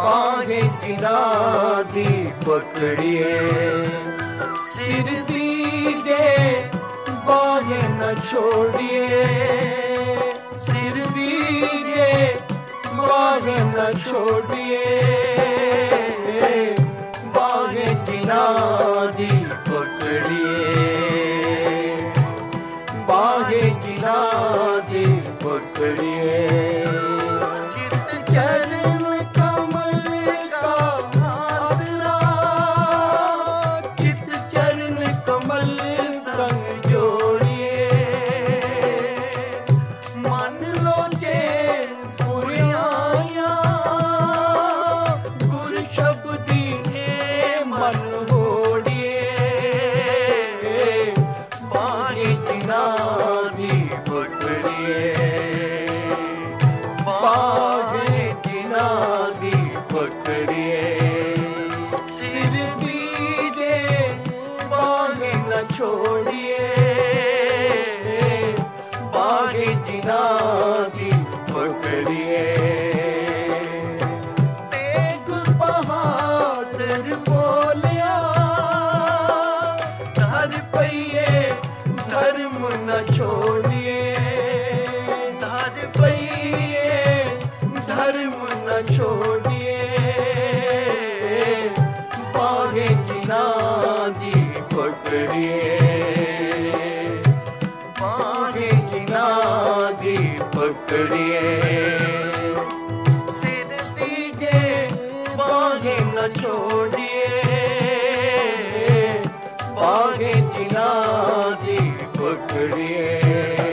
जिना दी पकड़िए सिर दीजे बाहें न छोड़िए सिर दीजे बाहें न छोड़िए बाहें जिना दी पकड़िए बाहे जिना दी पकड़िए चित पकड़िए। सिर दीजे बाहे न छोड़िए। बाहे जिना दी पकड़िए धर्म न छोड़िए। धर पइए पकड़िए बाहे जिना दी पकड़िए। सिर दीजे बाहे न छोड़िए। बागे जिला दी पकड़िए।